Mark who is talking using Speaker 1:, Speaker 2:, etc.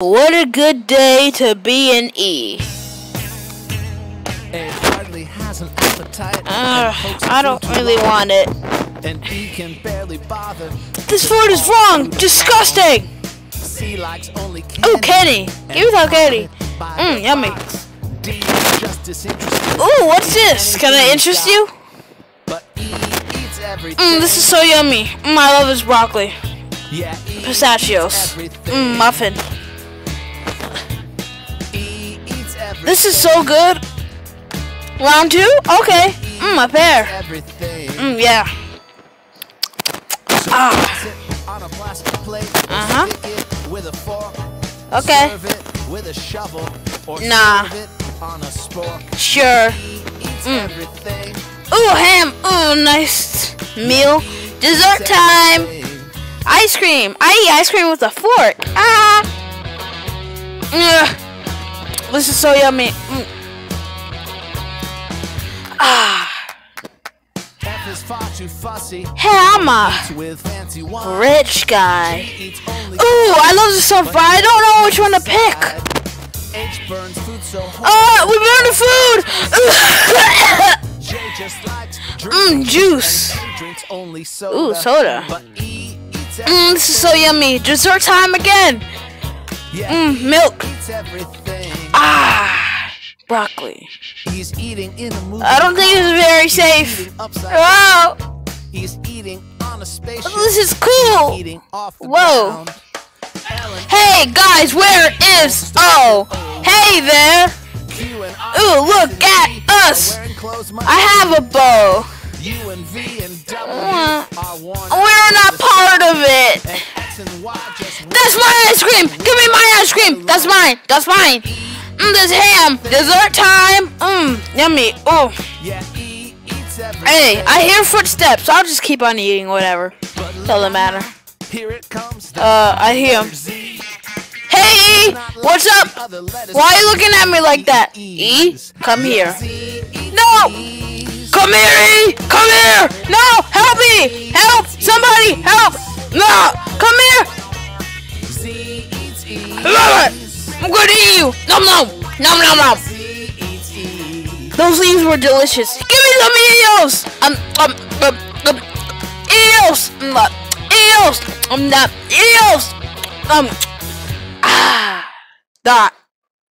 Speaker 1: What a good day to be an E.
Speaker 2: A hardly has an appetite. Ah, Ugh,
Speaker 1: I don't really want it.
Speaker 2: And he can barely bother.
Speaker 1: This food is wrong! Disgusting!
Speaker 2: C likes only candy.
Speaker 1: Ooh, Kenny! Give me that!
Speaker 2: By
Speaker 1: Mmm, yummy.
Speaker 2: D is just.
Speaker 1: Ooh, what's this? Can I interest you?
Speaker 2: But E eats mm, everything.
Speaker 1: Mmm, this is so yummy. Mmm, I love this broccoli.
Speaker 2: yeah, E
Speaker 1: Pistachios. Mmm, muffin. This is so good. Round two? Okay. Mmm, a pear. Mmm, yeah. Ah. Uh-huh. Okay. Nah. Sure. Mm. Ooh, ham. Ooh, nice meal. Dessert time. Ice cream. I eat ice cream with a fork. Ah. Ugh. This is so yummy. Mm. Ah. Hey, I'm a rich guy. Ooh, I love this stuff, but I don't know which one to pick. Oh, we burned the food. Mmm, juice. Ooh, soda. Mmm, this is so yummy. Dessert time again.
Speaker 2: Yeah,
Speaker 1: Mmm, milk. Ah, broccoli.
Speaker 2: He's eating in a movie.
Speaker 1: I don't think it's very safe.
Speaker 2: Eating upside
Speaker 1: Wow,
Speaker 2: down. He's eating on a spaceship.
Speaker 1: this is cool.
Speaker 2: Eating off
Speaker 1: Whoa.
Speaker 2: ground.
Speaker 1: Hey guys, where is Oh? Hey there.
Speaker 2: Q and I
Speaker 1: Ooh, look at us.
Speaker 2: wearing clothes much
Speaker 1: I have a bow.
Speaker 2: U and V and W
Speaker 1: Uh, We're not part of it.
Speaker 2: And X just
Speaker 1: That's my ice cream. Give me my ice cream. That's mine. That's mine. Mmm, this ham. Dessert time. Mmm, yummy. Oh.
Speaker 2: yeah, eats everything.
Speaker 1: Hey, I hear footsteps. I'll just keep on eating whatever. Doesn't matter.
Speaker 2: Here it comes.
Speaker 1: Uh, I hear him. Hey, what's up? Why are you looking at me like that? E, come here. No! Come here, E! Come here! No! Help me! Help! Somebody! Help! No! Love! I'm gonna eat you! Nom nom! Nom nom nom! Those leaves were delicious. Give me some eels! Um, um, um, um eels! Um, uh, eels! Um, uh, eels! Um, ah, that.